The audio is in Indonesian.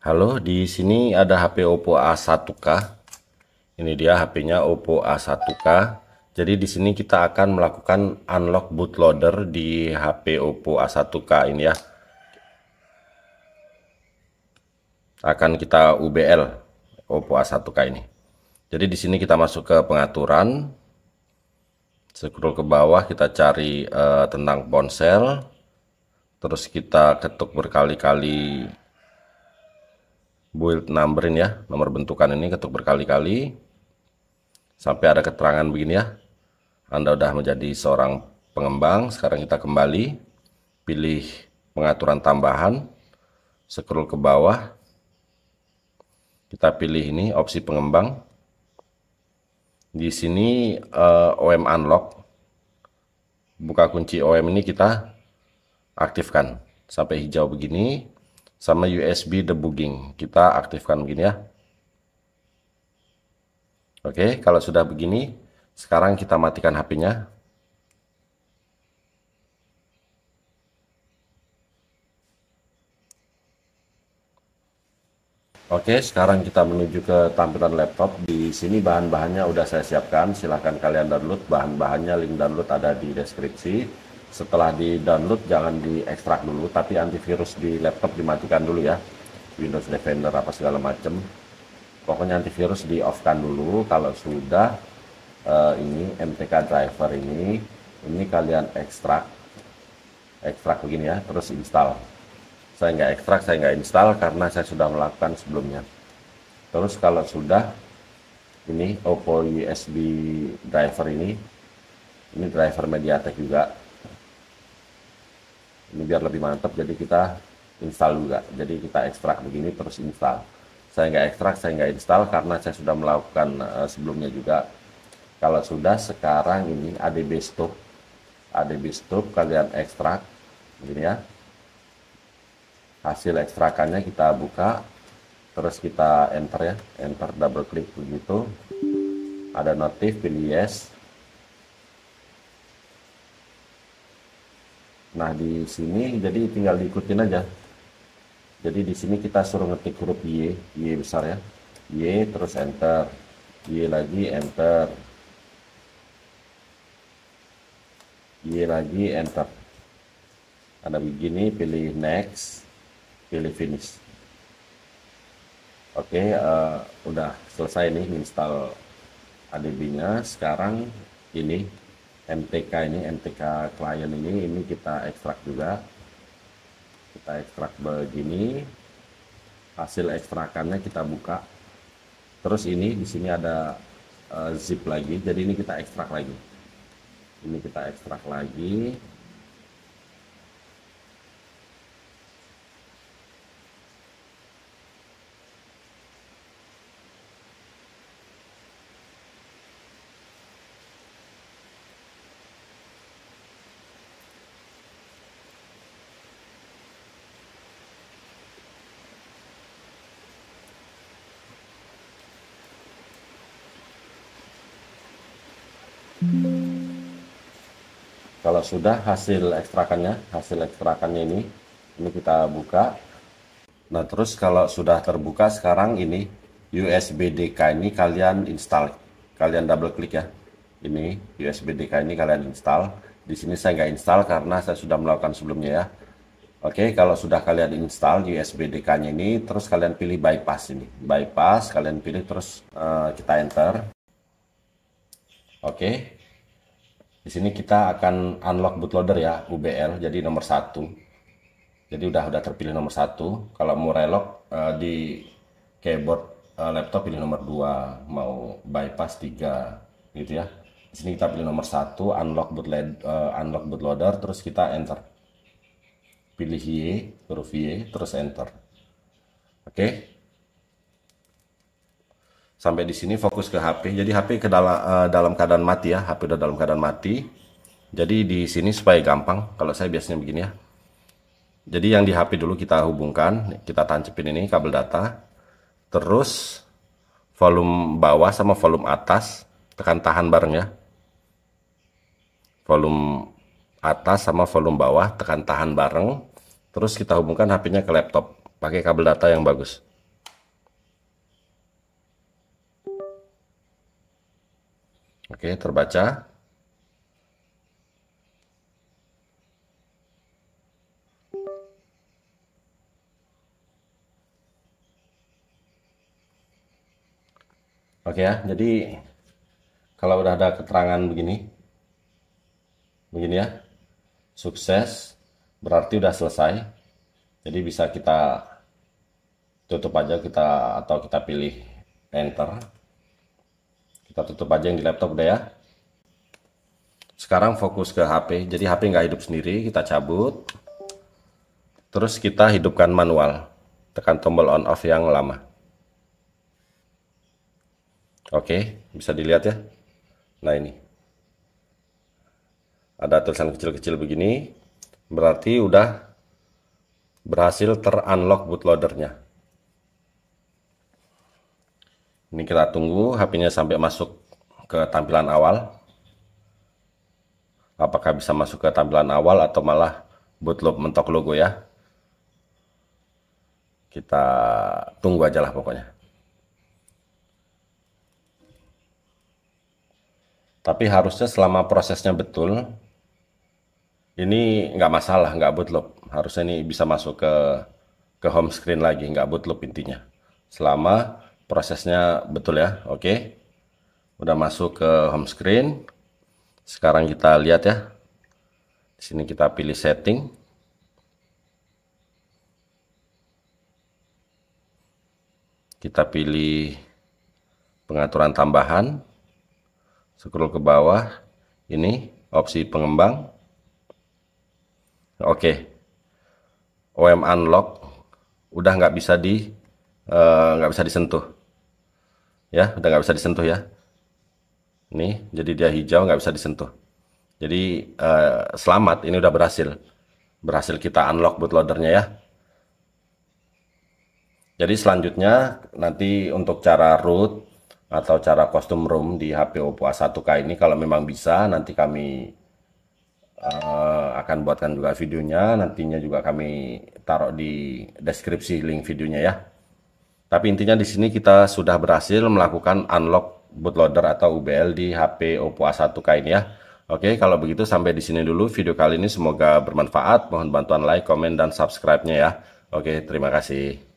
Halo, di sini ada HP Oppo A1K. Ini dia HP-nya Oppo A1K. Jadi di sini kita akan melakukan unlock bootloader di HP Oppo A1K ini ya. Akan kita UBL Oppo A1K ini. Jadi di sini kita masuk ke pengaturan. Scroll ke bawah kita cari uh, tentang ponsel. Terus kita ketuk berkali-kali build numberin ya nomor bentukan ini ketuk berkali-kali. Sampai ada keterangan begini ya Anda sudah menjadi seorang pengembang sekarang kita kembali. Pilih pengaturan tambahan scroll ke bawah. Kita pilih ini opsi pengembang. Di sini eh, OM unlock. Buka kunci OM ini kita aktifkan. Sampai hijau begini sama USB debugging. Kita aktifkan begini ya. Oke, kalau sudah begini, sekarang kita matikan HP-nya. Oke, sekarang kita menuju ke tampilan laptop. Di sini bahan-bahannya udah saya siapkan. Silahkan kalian download bahan-bahannya. Link download ada di deskripsi setelah di download jangan diekstrak dulu tapi antivirus di laptop dimatikan dulu ya. Windows Defender apa segala macam pokoknya antivirus di off kan dulu. Kalau sudah uh, ini MTK driver ini ini kalian ekstrak. Ekstrak begini ya terus install. Saya nggak ekstrak saya nggak install karena saya sudah melakukan sebelumnya. Terus kalau sudah ini Oppo USB driver ini ini driver MediaTek juga ini biar lebih mantap jadi kita install juga. Jadi kita ekstrak begini terus install. Saya nggak ekstrak saya nggak install karena saya sudah melakukan uh, sebelumnya juga. Kalau sudah sekarang ini ADB stop. ADB stop kalian ekstrak. Begini ya. Hasil ekstrakannya kita buka. Terus kita enter ya. Enter double klik begitu. Ada notif pilih yes Nah, di sini jadi tinggal diikutin aja. Jadi di sini kita suruh ngetik huruf Y, Y besar ya. Y terus enter. Y lagi enter. Y lagi enter. Ada begini, pilih next, pilih finish. Oke, uh, udah selesai nih install ADB-nya. Sekarang ini MTK ini MTK klien ini ini kita ekstrak juga. Kita ekstrak begini hasil ekstrakannya kita buka. Terus ini di sini ada uh, zip lagi jadi ini kita ekstrak lagi. Ini kita ekstrak lagi Kalau sudah hasil ekstrakannya, hasil ekstrakannya ini, ini kita buka. Nah terus kalau sudah terbuka sekarang ini USB DK ini kalian install, kalian double klik ya. Ini USB DK ini kalian install. Di sini saya nggak install karena saya sudah melakukan sebelumnya ya. Oke, kalau sudah kalian install USB DK-nya ini, terus kalian pilih bypass ini. Bypass, kalian pilih terus uh, kita enter. Oke. Di sini kita akan unlock bootloader ya, UBL, jadi nomor satu. Jadi udah udah terpilih nomor satu. Kalau mau relock uh, di keyboard uh, laptop pilih nomor dua, mau bypass tiga, gitu ya. Di sini kita pilih nomor satu, unlock bootloader, uh, unlock bootloader, terus kita enter. Pilih Y, huruf Y, terus enter. Oke. Okay sampai di sini fokus ke HP. Jadi HP ke dalam uh, dalam keadaan mati ya, HP udah dalam keadaan mati. Jadi di sini supaya gampang, kalau saya biasanya begini ya. Jadi yang di HP dulu kita hubungkan, kita tancapin ini kabel data. Terus volume bawah sama volume atas tekan tahan bareng ya. Volume atas sama volume bawah tekan tahan bareng. Terus kita hubungkan HP-nya ke laptop pakai kabel data yang bagus. Oke, terbaca. Oke ya, jadi kalau udah ada keterangan begini, begini ya, sukses, berarti udah selesai. Jadi bisa kita tutup aja kita atau kita pilih enter. Kita tutup aja yang di laptop udah ya. Sekarang fokus ke HP, jadi HP nggak hidup sendiri, kita cabut. Terus kita hidupkan manual, tekan tombol on off yang lama. Oke, bisa dilihat ya. Nah ini. Ada tulisan kecil-kecil begini. Berarti udah berhasil terunlock bootloadernya. Ini kita tunggu HP-nya sampai masuk ke tampilan awal. Apakah bisa masuk ke tampilan awal atau malah bootloop mentok logo ya. Kita tunggu aja lah pokoknya. tapi harusnya selama prosesnya betul ini nggak masalah nggak bootloop harusnya ini bisa masuk ke ke home screen lagi nggak bootloop intinya selama prosesnya betul ya oke. Udah masuk ke home screen. Sekarang kita lihat ya. Di sini kita pilih setting. Kita pilih pengaturan tambahan. Scroll ke bawah. Ini opsi pengembang. Oke. OM unlock. Udah nggak bisa di eh, nggak uh, bisa disentuh ya udah nggak bisa disentuh ya. Nih jadi dia hijau nggak bisa disentuh. Jadi uh, selamat ini udah berhasil. Berhasil kita unlock bootloadernya ya. Jadi selanjutnya nanti untuk cara root atau cara custom room di HP Oppo A1K ini kalau memang bisa nanti kami uh, akan buatkan juga videonya. Nantinya juga kami taruh di deskripsi link videonya ya tapi intinya di sini kita sudah berhasil melakukan unlock bootloader atau UBL di HP Oppo A1K ini ya Oke, kalau begitu sampai di sini dulu video kali ini semoga bermanfaat. Mohon bantuan like, komen, dan subscribe-nya ya. Oke, terima kasih.